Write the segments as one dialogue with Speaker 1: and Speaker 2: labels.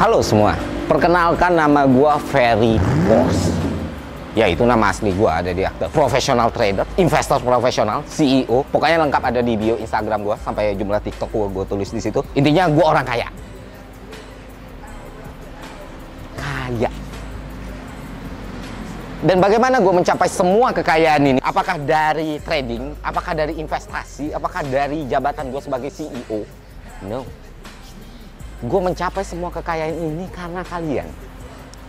Speaker 1: Halo semua, perkenalkan nama gua Ferry Boss. Ya itu nama asli gua ada di akte. Professional trader, investor profesional, CEO. Pokoknya lengkap ada di bio Instagram gua sampai jumlah TikTok gua gua tulis di situ. Intinya gua orang kaya. Kaya. Dan bagaimana gue mencapai semua kekayaan ini? Apakah dari trading? Apakah dari investasi? Apakah dari jabatan gue sebagai CEO? No. Gue mencapai semua kekayaan ini karena kalian.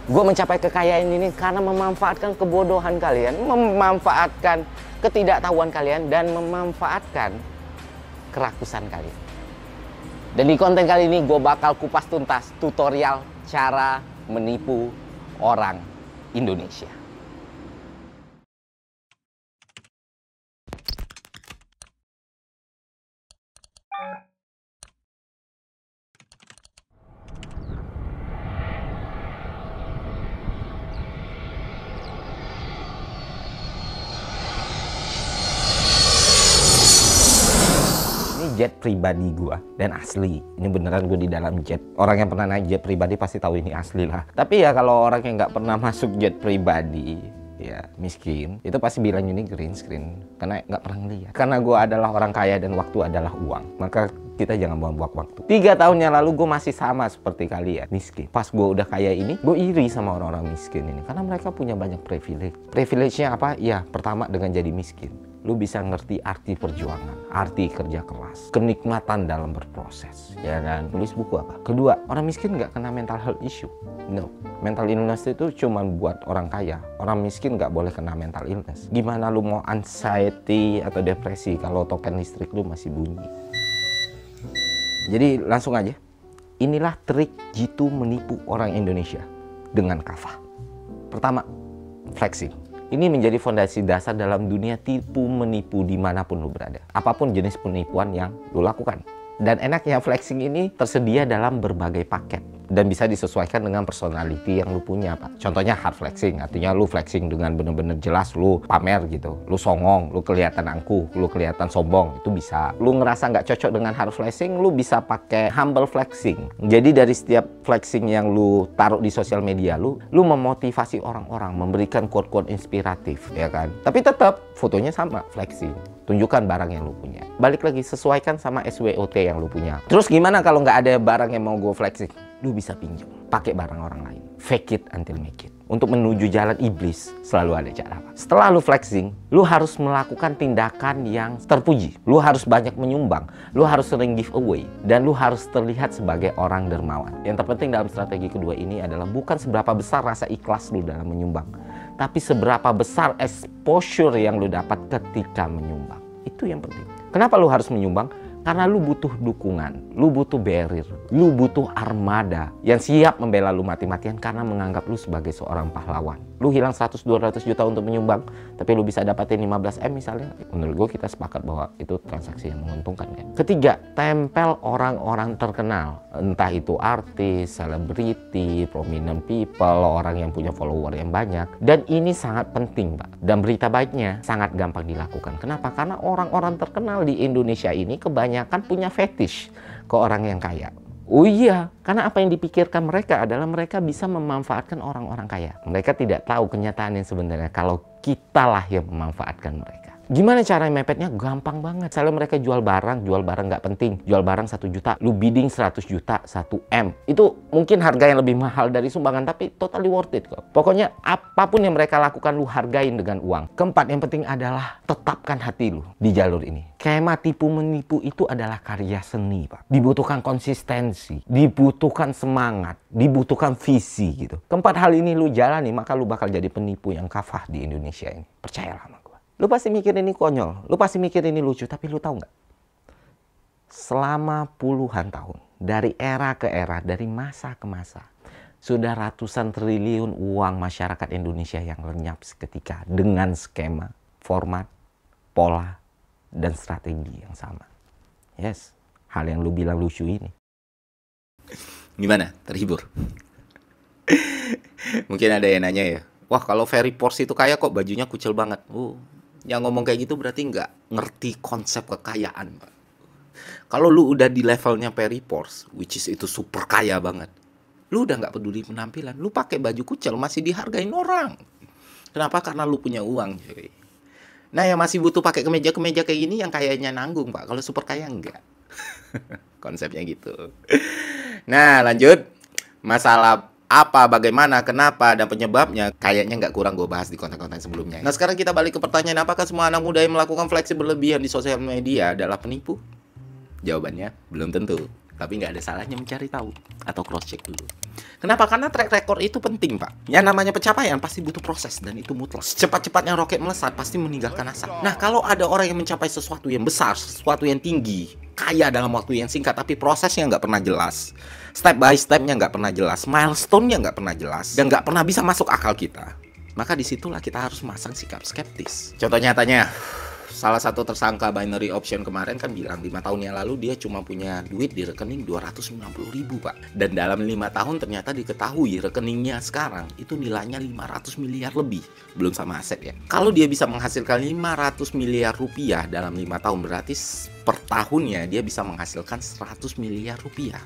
Speaker 1: Gue mencapai kekayaan ini karena memanfaatkan kebodohan kalian, memanfaatkan ketidaktahuan kalian, dan memanfaatkan kerakusan kalian. Dan di konten kali ini gue bakal kupas tuntas tutorial cara menipu orang Indonesia. Jet pribadi gua dan asli. Ini beneran gue di dalam jet. Orang yang pernah naik jet pribadi pasti tahu ini asli lah. Tapi ya kalau orang yang nggak pernah masuk jet pribadi ya miskin itu pasti bilang ini green screen. Karena nggak pernah lihat karena gue adalah orang kaya dan waktu adalah uang. Maka kita jangan buang-buang waktu. Tiga tahun yang lalu gue masih sama seperti kalian miskin. Pas gue udah kaya ini gue iri sama orang-orang miskin ini. Karena mereka punya banyak privilege. Privilege-nya apa? Ya pertama dengan jadi miskin lu bisa ngerti arti perjuangan, arti kerja keras, kenikmatan dalam berproses, ya kan? Tulis buku apa? Kedua, orang miskin nggak kena mental health issue. No, mental illness itu cuma buat orang kaya. Orang miskin nggak boleh kena mental illness. Gimana lu mau anxiety atau depresi kalau token listrik lu masih bunyi? Jadi langsung aja. Inilah trik jitu menipu orang Indonesia dengan kafah. Pertama, flexing. Ini menjadi fondasi dasar dalam dunia tipu menipu di mana pun lu berada. Apa pun jenis penipuan yang lu lakukan. Dan enaknya flexing ini tersedia dalam berbagai paket dan bisa disesuaikan dengan personality yang lu punya pak. Contohnya hard flexing artinya lu flexing dengan bener-bener jelas lu pamer gitu. Lu songong lu kelihatan angkuh lu kelihatan sombong itu bisa. Lu ngerasa nggak cocok dengan hard flexing lu bisa pakai humble flexing. Jadi dari setiap flexing yang lu taruh di sosial media lu lu memotivasi orang-orang memberikan quote-quote inspiratif ya kan? Tapi tetap fotonya sama flexing. Tunjukkan barang yang lu punya. Balik lagi sesuaikan sama SWOT yang lu punya. Terus gimana kalau nggak ada barang yang mau gue flexing lu bisa pinjam. Pakai barang orang lain. Fake it until make it. Untuk menuju jalan iblis selalu ada cara setelah lu flexing lu harus melakukan tindakan yang terpuji. Lu harus banyak menyumbang. Lu harus sering give away. Dan lu harus terlihat sebagai orang dermawan. Yang terpenting dalam strategi kedua ini adalah bukan seberapa besar rasa ikhlas lu dalam menyumbang tapi seberapa besar exposure yang lu dapat ketika menyumbang. Itu yang penting. Kenapa lu harus menyumbang karena lu butuh dukungan, lu butuh barrier, lu butuh armada yang siap membela lu mati-matian karena menganggap lu sebagai seorang pahlawan. Lu hilang 100-200 juta untuk menyumbang, tapi lu bisa dapatin 15M misalnya. Menurut gue kita sepakat bahwa itu transaksi yang menguntungkan kan. Ketiga, tempel orang-orang terkenal. Entah itu artis, selebriti, prominent people, orang yang punya follower yang banyak. Dan ini sangat penting Pak. Dan berita baiknya sangat gampang dilakukan. Kenapa? Karena orang-orang terkenal di Indonesia ini kebanyakan punya fetish ke orang yang kaya. Oh iya, karena apa yang dipikirkan mereka adalah mereka bisa memanfaatkan orang-orang kaya. Mereka tidak tahu kenyataan yang sebenarnya kalau kitalah yang memanfaatkan mereka. Gimana cara mepetnya? Gampang banget. Misalnya mereka jual barang, jual barang nggak penting. Jual barang satu juta, lu bidding 100 juta, 1 M. Itu mungkin harga yang lebih mahal dari sumbangan, tapi totally worth it kok. Pokoknya apa pun yang mereka lakukan, lu hargain dengan uang. Keempat, yang penting adalah tetapkan hati lu di jalur ini. Skema tipu menipu itu adalah karya seni, Pak. Dibutuhkan konsistensi, dibutuhkan semangat, dibutuhkan visi gitu. Keempat hal ini lu jalani, maka lu bakal jadi penipu yang kafah di Indonesia ini. Percayalah. Lu pasti mikir ini konyol, lu pasti mikir ini lucu, tapi lu tahu nggak? Selama puluhan tahun, dari era ke era, dari masa ke masa, sudah ratusan triliun uang masyarakat Indonesia yang lenyap seketika dengan skema, format, pola, dan strategi yang sama. Yes, hal yang lu bilang lucu ini.
Speaker 2: Gimana? Terhibur? Mungkin ada yang nanya ya, wah kalau Ferry Porsche itu kaya kok bajunya kucel banget. Uh, yang ngomong kayak gitu berarti nggak ngerti konsep kekayaan, Kalau lu udah di levelnya Ferry Porsche, which is itu super kaya banget,
Speaker 1: lu udah nggak peduli penampilan. Lu pakai baju kucel masih dihargain orang. Kenapa? Karena lu punya uang cuy. Nah yang masih butuh pakai kemeja kemeja kayak gini yang kayaknya nanggung pak. Kalau super kaya enggak. Konsepnya gitu. Nah lanjut. Masalah apa, bagaimana, kenapa, dan penyebabnya kayaknya nggak kurang gue bahas di konten-konten sebelumnya. Nah sekarang kita balik ke pertanyaan apakah semua anak muda yang melakukan flexi berlebihan di sosial media adalah penipu? Jawabannya belum tentu tapi nggak ada salahnya mencari tahu atau cross check dulu. Kenapa? Karena track record itu penting, Pak. Yang namanya pencapaian pasti butuh proses dan itu mutlak. Cepat-cepatnya roket melesat pasti meninggalkan asap. Nah, kalau ada orang yang mencapai sesuatu yang besar, sesuatu yang tinggi, kaya dalam waktu yang singkat, tapi prosesnya nggak pernah jelas, step by stepnya nggak pernah jelas, milestone-nya nggak pernah jelas, dan nggak pernah bisa masuk akal kita, maka di situlah kita harus masang sikap skeptis. Contoh nyatanya, salah satu tersangka binary option kemarin kan bilang lima tahun yang lalu dia cuma punya duit di rekening 250 ribu pak. Dan dalam lima tahun ternyata diketahui rekeningnya sekarang itu nilainya 500 miliar lebih. Belum sama aset ya. Kalau dia bisa menghasilkan 500 miliar rupiah dalam lima tahun berarti per tahunnya dia bisa menghasilkan 100 miliar rupiah.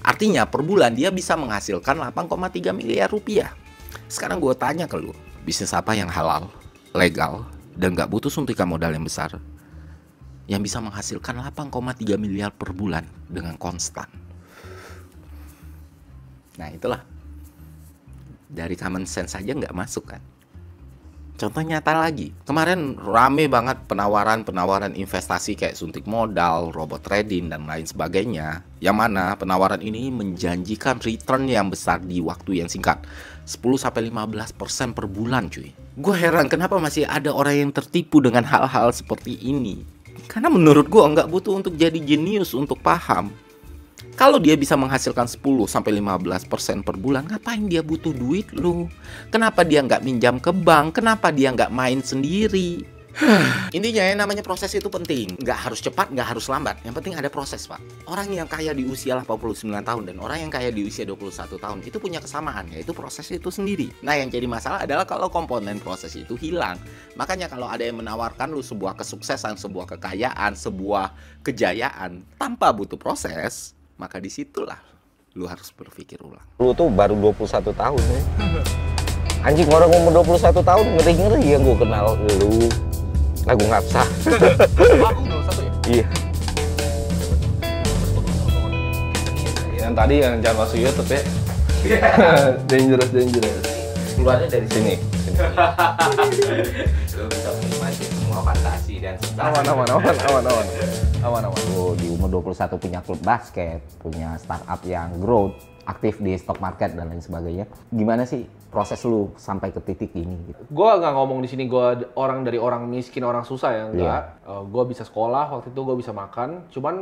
Speaker 1: Artinya per bulan dia bisa menghasilkan 8,3 miliar rupiah. Sekarang gue tanya ke lu bisnis apa yang halal legal dan nggak butuh suntikan modal yang besar yang bisa menghasilkan 8,3 miliar per bulan dengan konstan. Nah itulah dari common sense saja nggak masuk kan. Contoh nyata lagi, kemarin rame banget penawaran-penawaran investasi kayak suntik modal, robot trading, dan lain sebagainya. Yang mana penawaran ini menjanjikan return yang besar di waktu yang singkat. 10-15% per bulan cuy. Gue heran kenapa masih ada orang yang tertipu dengan hal-hal seperti ini. Karena menurut gue nggak butuh untuk jadi jenius untuk paham kalau dia bisa menghasilkan 10 sampai 15% per bulan, ngapain dia butuh duit lu? Kenapa dia nggak minjam ke bank? Kenapa dia nggak main sendiri? Intinya ya namanya proses itu penting. Nggak harus cepat, nggak harus lambat. Yang penting ada proses, Pak. Orang yang kaya di usia 89 tahun dan orang yang kaya di usia 21 tahun itu punya kesamaan, yaitu proses itu sendiri. Nah, yang jadi masalah adalah kalau komponen proses itu hilang. Makanya kalau ada yang menawarkan lu sebuah kesuksesan, sebuah kekayaan, sebuah kejayaan tanpa butuh proses, maka di situlah lu harus berpikir ulang.
Speaker 3: Lu tuh baru 21 tahun ya. Anjing orang umur 21 tahun ngeri-ngeri yang gue kenal lu. Lagu ngapsah.
Speaker 4: Aku 21 ya?
Speaker 3: iya.
Speaker 4: Yang tadi yang jangan masuk YouTube ya. dangerous, dangerous.
Speaker 3: Keluarnya dari sini. menikmati semua fantasi dan
Speaker 4: Aman, aman, aman, aman, aman. Aman, aman.
Speaker 3: Lu di umur 21 punya klub basket, punya startup yang growth, aktif di stock market dan lain sebagainya. Gimana sih proses lu sampai ke titik ini gitu?
Speaker 4: Gue nggak ngomong di sini gue orang dari orang miskin orang susah ya enggak.
Speaker 3: Iya.
Speaker 4: gue bisa sekolah waktu itu gue bisa makan. Cuman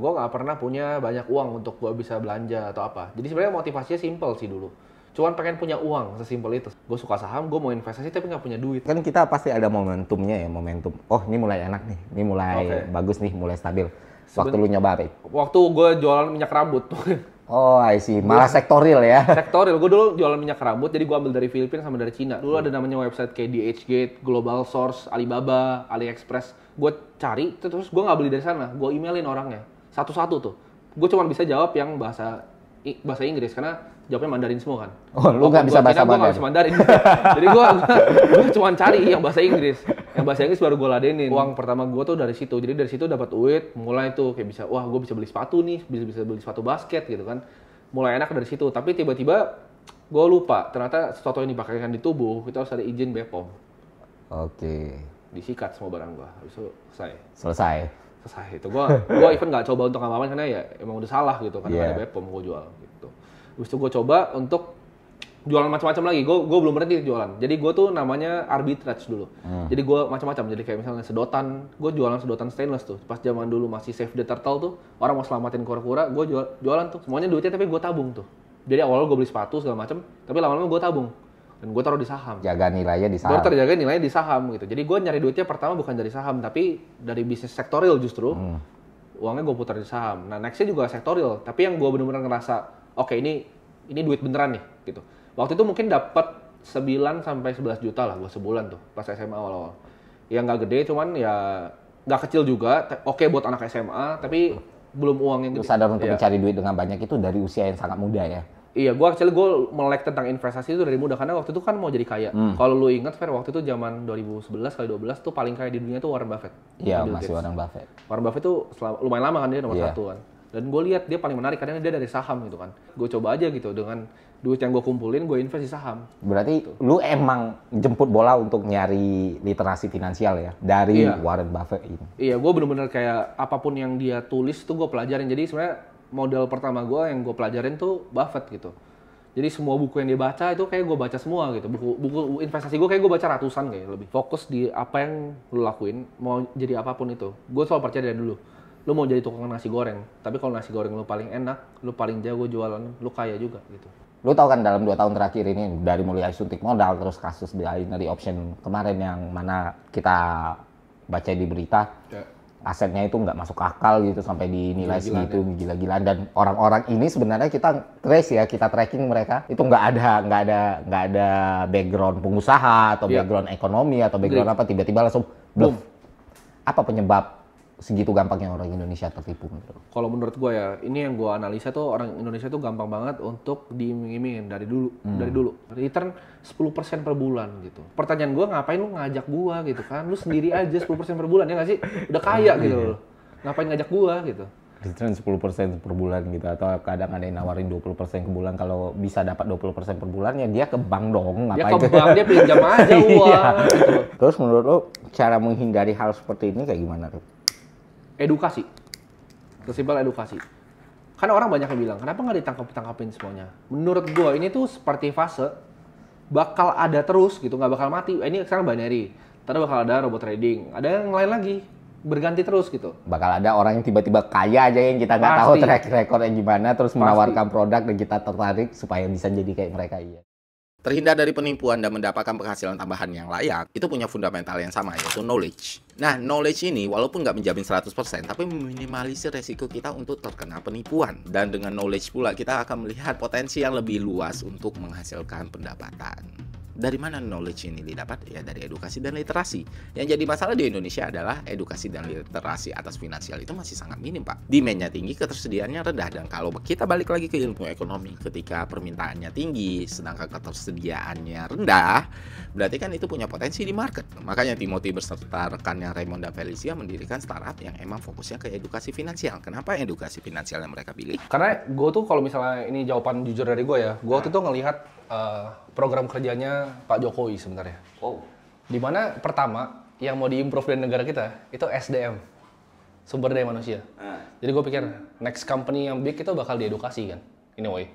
Speaker 4: gue nggak pernah punya banyak uang untuk gue bisa belanja atau apa. Jadi sebenarnya motivasinya simple sih dulu. Cuman pengen punya uang sesimpel itu. Gue suka saham, gue mau investasi tapi nggak punya duit.
Speaker 3: Kan kita pasti ada momentumnya ya, momentum. Oh, ini mulai enak nih, ini mulai
Speaker 4: Oke.
Speaker 3: bagus nih, mulai stabil. Waktu
Speaker 4: Seben-
Speaker 3: lu nyoba apa?
Speaker 4: Waktu gue jualan minyak rambut.
Speaker 3: Oh, I see. Malah sektoril ya.
Speaker 4: sektoril. Gue dulu jualan minyak rambut, jadi gue ambil dari Filipina sama dari Cina. Dulu ada namanya website kayak DHgate, Global Source, Alibaba, AliExpress. Gue cari, terus gue nggak beli dari sana. Gue emailin orangnya, satu-satu tuh. Gue cuma bisa jawab yang bahasa bahasa Inggris karena jawabnya Mandarin semua kan.
Speaker 3: Oh, lu nggak bisa
Speaker 4: Gua
Speaker 3: bahasa
Speaker 4: Cina, gua bisa Mandarin. Jadi gue gue cuma cari yang bahasa Inggris. Yang bahasa Inggris baru gue ladenin. Uang pertama gue tuh dari situ. Jadi dari situ dapat duit, mulai tuh kayak bisa, wah gue bisa beli sepatu nih, bisa bisa beli sepatu basket gitu kan. Mulai enak dari situ. Tapi tiba-tiba gue lupa ternyata sesuatu yang dipakaikan di tubuh itu harus ada izin BPOM.
Speaker 3: Oke.
Speaker 4: Disikat semua barang gue. Habis itu selesai.
Speaker 3: Selesai.
Speaker 4: Selesai itu gue gue even nggak coba untuk ngapain karena ya emang udah salah gitu karena
Speaker 3: Iya.
Speaker 4: ada BPOM gue jual gitu. Habis itu gue coba untuk jualan macam-macam lagi. Gue gue belum berhenti jualan. Jadi gue tuh namanya arbitrage dulu. Jadi gue macam-macam. Jadi kayak misalnya sedotan, gue jualan sedotan stainless tuh. Pas zaman dulu masih save the turtle tuh, orang mau selamatin kura-kura, gue jual, jualan tuh. Semuanya duitnya tapi gue tabung tuh. Jadi awalnya gue beli sepatu segala macam, tapi lama-lama gue tabung dan gue taruh di saham.
Speaker 3: Jaga nilainya di
Speaker 4: Gue
Speaker 3: saham.
Speaker 4: terjaga nilainya di saham gitu. Jadi gue nyari duitnya pertama bukan dari saham, tapi dari bisnis sektorial justru. Uangnya gue putar di saham. Nah nextnya juga sektorial. Tapi yang gue bener-bener ngerasa, oke ini ini duit beneran nih gitu. Waktu itu mungkin dapat 9 sampai 11 juta lah gue sebulan tuh pas SMA awal-awal. Ya nggak gede, cuman ya nggak kecil juga. Oke buat anak SMA, tapi belum uang yang
Speaker 3: Lu
Speaker 4: gede.
Speaker 3: sadar untuk
Speaker 4: Iya.
Speaker 3: mencari duit dengan banyak itu dari usia yang sangat muda ya.
Speaker 4: Iya, gua actually gue melek tentang investasi itu dari muda karena waktu itu kan mau jadi kaya.
Speaker 1: Hmm.
Speaker 4: Kalau lu ingat Fer waktu itu zaman 2011 kali 12 tuh paling kaya di dunia tuh Warren Buffett.
Speaker 1: Iya, masih. Warren Buffett.
Speaker 4: Warren Buffett tuh selama- lumayan lama kan dia nomor
Speaker 1: Iya.
Speaker 4: satu kan. Dan gue lihat dia paling menarik karena dia dari saham gitu kan. Gue coba aja gitu dengan duit yang gue kumpulin gue invest di saham.
Speaker 1: Berarti lu emang jemput bola untuk nyari literasi finansial ya dari
Speaker 4: Iya.
Speaker 1: Warren Buffett ini.
Speaker 4: Iya, gue bener-bener kayak apa pun yang dia tulis tuh gue pelajarin. Jadi sebenarnya modal pertama gue yang gue pelajarin tuh Buffett gitu. Jadi semua buku yang dia baca itu kayak gue baca semua gitu. Buku buku investasi gue kayak gue baca ratusan kayak lebih. Fokus di apa yang lu lakuin, mau jadi apa pun itu. Gue selalu percaya dari dulu. Lu mau jadi tukang nasi goreng, tapi kalau nasi goreng lu paling enak, lu paling jago jualan, lu kaya juga gitu.
Speaker 1: Lu tahu kan dalam dua tahun terakhir ini dari mulai suntik modal terus kasus binary option kemarin yang mana kita baca di berita asetnya itu nggak masuk akal gitu sampai dinilai
Speaker 4: Gila-gilaan
Speaker 1: segitu gila-gilaan. Dan orang-orang ini sebenarnya kita trace ya kita tracking mereka. Itu nggak ada nggak ada nggak ada background pengusaha atau
Speaker 4: Iya.
Speaker 1: background ekonomi atau background apa tiba-tiba langsung bluff. Apa penyebab segitu gampangnya orang Indonesia tertipu menurut?
Speaker 4: Kalau menurut gue ya, ini yang gue analisa tuh orang Indonesia tuh gampang banget untuk diiming-imingin dari dulu, dari dulu. Return 10% per bulan gitu. Pertanyaan gue ngapain lu ngajak gue gitu kan? Lu sendiri aja 10% per bulan ya nggak sih? Udah kaya gitu loh. Ngapain ngajak gue gitu?
Speaker 1: return 10% per bulan gitu atau kadang ada yang nawarin 20% ke bulan kalau bisa dapat 20% per bulan ya dia ke bank dong
Speaker 4: Dia
Speaker 1: ngapain
Speaker 4: ke bank dia pinjam aja uang
Speaker 1: Iya.
Speaker 4: gitu.
Speaker 1: Terus menurut lo cara menghindari hal seperti ini kayak gimana tuh?
Speaker 4: Edukasi. Sesimpel edukasi. Kan orang banyak yang bilang, kenapa nggak ditangkap-tangkapin semuanya? Menurut gue ini tuh seperti fase bakal ada terus gitu, nggak bakal mati. Ini sekarang binary, ntar bakal ada robot trading, ada yang lain lagi, berganti terus gitu.
Speaker 1: Bakal ada orang yang tiba-tiba kaya aja yang kita nggak tahu
Speaker 4: Pasti.
Speaker 1: track recordnya gimana terus menawarkan produk dan kita tertarik supaya bisa jadi kayak mereka iya.
Speaker 2: Terhindar dari penipuan dan mendapatkan penghasilan tambahan yang layak, itu punya fundamental yang sama, yaitu knowledge. Nah, knowledge ini walaupun nggak menjamin 100%, tapi meminimalisir resiko kita untuk terkena penipuan. Dan dengan knowledge pula, kita akan melihat potensi yang lebih luas untuk menghasilkan pendapatan. Dari mana knowledge ini didapat? Ya dari edukasi dan literasi. Yang jadi masalah di Indonesia adalah edukasi dan literasi atas finansial itu masih sangat minim, Pak. Demand-nya tinggi, ketersediaannya rendah. Dan kalau kita balik lagi ke ilmu ekonomi, ketika permintaannya tinggi, sedangkan ketersediaannya rendah, berarti kan itu punya potensi di market. Makanya Timothy beserta rekannya Raymond dan Felicia mendirikan startup yang emang fokusnya ke edukasi finansial. Kenapa edukasi finansial yang mereka pilih?
Speaker 4: Karena gue tuh kalau misalnya ini jawaban jujur dari gue ya, gue waktu itu ngelihat eh, program kerjanya Pak Jokowi sebenarnya.
Speaker 1: Wow.
Speaker 4: Di mana pertama yang mau diimprove dari negara kita itu SDM, sumber daya manusia. Jadi gue pikir next company yang big itu bakal diedukasi kan, in a way.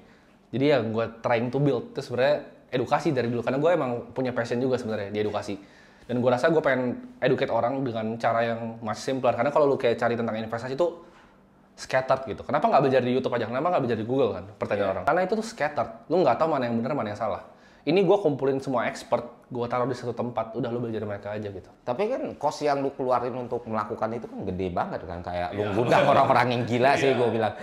Speaker 4: Jadi ya gue trying to build itu sebenarnya edukasi dari dulu karena gue emang punya passion juga sebenarnya di edukasi. Dan gue rasa gue pengen educate orang dengan cara yang masih simpler karena kalau lu kayak cari tentang investasi itu scattered gitu. Kenapa nggak belajar di YouTube aja? Kenapa nggak belajar di Google kan? Pertanyaan orang. Karena itu tuh scattered. Lu nggak tahu mana yang benar, mana yang salah. Ini gue kumpulin semua expert, gue taruh di satu tempat. Udah lu belajar mereka aja gitu.
Speaker 1: Tapi kan cost yang lu keluarin untuk melakukan itu kan gede banget kan kayak lu ngundang orang-orang yang gila sih gue bilang.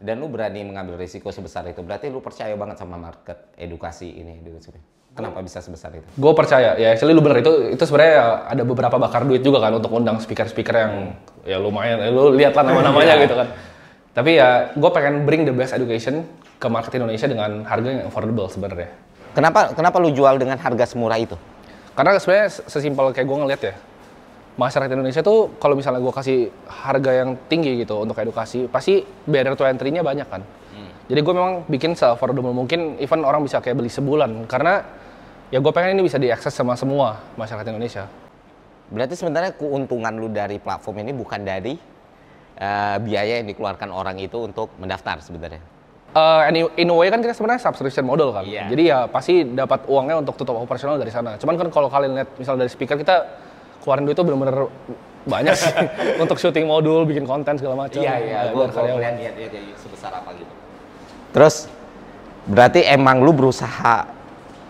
Speaker 1: Dan lu berani mengambil risiko sebesar itu. Berarti lu percaya banget sama market edukasi ini edukasi. Kenapa bisa sebesar itu?
Speaker 4: Gue percaya, ya actually lu bener itu itu sebenarnya ya ada beberapa bakar duit juga kan untuk undang speaker-speaker yang ya lumayan, ya lu lihat lah nama-namanya gitu kan. Tapi ya gue pengen bring the best education ke market Indonesia dengan harga yang affordable sebenarnya.
Speaker 1: Kenapa kenapa lu jual dengan harga semurah itu?
Speaker 4: Karena sebenarnya sesimpel kayak gue ngeliat ya, masyarakat Indonesia tuh kalau misalnya gue kasih harga yang tinggi gitu untuk edukasi, pasti barrier to entry-nya banyak kan. Jadi gue memang bikin se-affordable mungkin, even orang bisa kayak beli sebulan. Karena ya gue pengen ini bisa diakses sama semua masyarakat Indonesia.
Speaker 1: Berarti sebenarnya keuntungan lu dari platform ini bukan dari eh, biaya yang dikeluarkan orang itu untuk mendaftar sebenarnya.
Speaker 4: Eh, any- in a way kan kita sebenarnya subscription model kan.
Speaker 1: Iya.
Speaker 4: Jadi ya pasti dapat uangnya untuk tutup operasional dari sana. Cuman kan kalau kalian lihat misalnya dari speaker kita keluarin duit itu bener-bener banyak sih untuk syuting modul, bikin konten segala macam. Ya,
Speaker 1: Gue
Speaker 4: biar karyawan.
Speaker 1: lihat lihat sebesar apa gitu. Terus berarti emang lu berusaha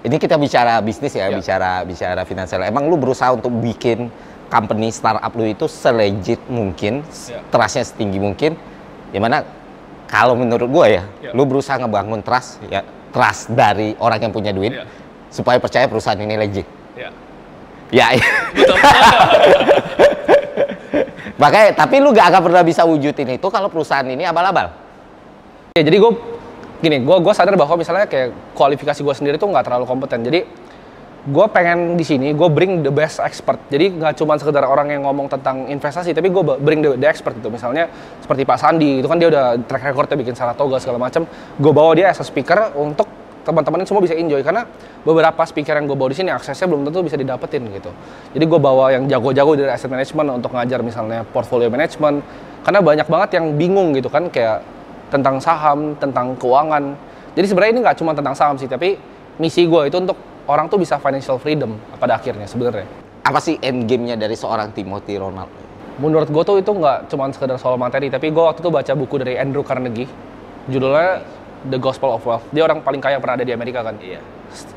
Speaker 1: ini kita bicara bisnis ya,
Speaker 4: Ya.
Speaker 1: bicara bicara finansial. Emang lu berusaha untuk bikin company startup lu itu selejit mungkin,
Speaker 4: Ya.
Speaker 1: trustnya setinggi mungkin. Di mana kalau menurut gue ya,
Speaker 4: Ya.
Speaker 1: lu berusaha ngebangun trust ya, trust dari orang yang punya duit
Speaker 4: Ya.
Speaker 1: supaya percaya perusahaan ini legit.
Speaker 4: Ya.
Speaker 1: Ya, makanya tapi lu gak akan pernah bisa wujudin itu kalau perusahaan ini abal-abal.
Speaker 4: Ya, jadi gue gini, gue gua sadar bahwa misalnya kayak kualifikasi gue sendiri tuh nggak terlalu kompeten. Jadi gue pengen di sini gue bring the best expert. Jadi nggak cuma sekedar orang yang ngomong tentang investasi, tapi gue bring the, the expert gitu. Misalnya seperti Pak Sandi, itu kan dia udah track recordnya bikin Saratoga segala macam. Gue bawa dia as a speaker untuk teman-teman semua bisa enjoy karena beberapa speaker yang gue bawa di sini aksesnya belum tentu bisa didapetin gitu. Jadi gue bawa yang jago-jago dari asset management untuk ngajar misalnya portfolio management karena banyak banget yang bingung gitu kan kayak tentang saham, tentang keuangan. Jadi sebenarnya ini nggak cuma tentang saham sih, tapi misi gue itu untuk orang tuh bisa financial freedom pada akhirnya sebenarnya.
Speaker 5: Apa sih end game-nya dari seorang Timothy Ronald?
Speaker 4: Menurut gue tuh itu nggak cuma sekedar soal materi, tapi gue waktu itu baca buku dari Andrew Carnegie, judulnya The Gospel of Wealth. Dia orang paling kaya yang pernah ada di Amerika kan.
Speaker 1: Iya.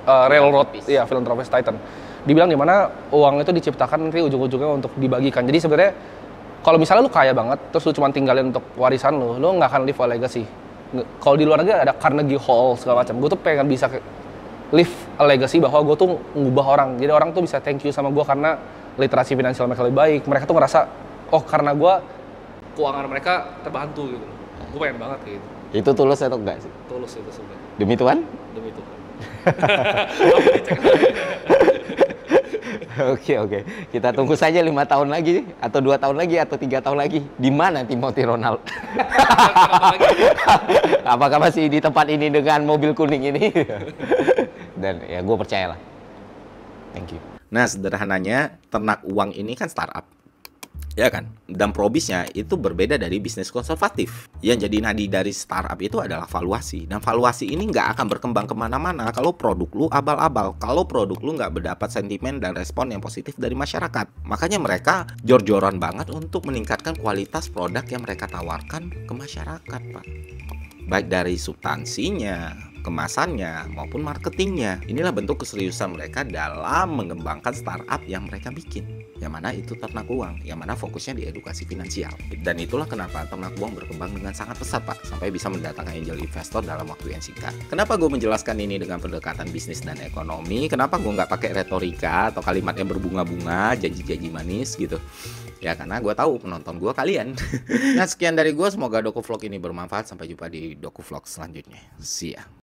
Speaker 4: Uh, railroad, iya, philanthropist Titan. Dibilang di mana uang itu diciptakan nanti ujung-ujungnya untuk dibagikan. Jadi sebenarnya kalau misalnya lu kaya banget, terus lu cuma tinggalin untuk warisan lu, lu nggak akan live a legacy. Kalau di luar negeri ada Carnegie Hall segala macam. Gue tuh pengen bisa live a legacy bahwa gue tuh ngubah orang. Jadi orang tuh bisa thank you sama gue karena literasi finansial mereka lebih baik. Mereka tuh ngerasa, oh karena gue keuangan mereka terbantu gitu. Gue pengen banget kayak gitu.
Speaker 5: Itu tulus atau enggak sih?
Speaker 4: Tulus itu sebenarnya
Speaker 5: Demi Tuhan?
Speaker 4: demi Tuhan.
Speaker 5: Oke oke, kita tunggu saja lima tahun lagi atau dua tahun lagi atau tiga tahun lagi. Di mana Timothy Ronald? Apakah masih di tempat ini dengan mobil kuning ini? Dan ya gue percayalah. Thank you.
Speaker 1: Nah, sederhananya ternak uang ini kan startup. Ya kan? Dan probisnya itu berbeda dari bisnis konservatif. Yang jadi nadi dari startup itu adalah valuasi. Dan valuasi ini nggak akan berkembang ke mana-mana kalau produk lu abal-abal. Kalau produk lu nggak berdapat sentimen dan respon yang positif dari masyarakat. Makanya mereka jor-joran banget untuk meningkatkan kualitas produk yang mereka tawarkan ke masyarakat, Pak. Baik dari substansinya, kemasannya maupun marketingnya. Inilah bentuk keseriusan mereka dalam mengembangkan startup yang mereka bikin. Yang mana itu ternak uang, yang mana fokusnya di edukasi finansial. Dan itulah kenapa ternak uang berkembang dengan sangat pesat Pak, sampai bisa mendatangkan angel investor dalam waktu yang singkat. Kenapa gue menjelaskan ini dengan pendekatan bisnis dan ekonomi? Kenapa gue nggak pakai retorika atau kalimat yang berbunga-bunga, janji-janji manis gitu? Ya karena gue tahu penonton gue kalian. nah sekian dari gue, semoga Doku Vlog ini bermanfaat. Sampai jumpa di Doku Vlog selanjutnya. See ya.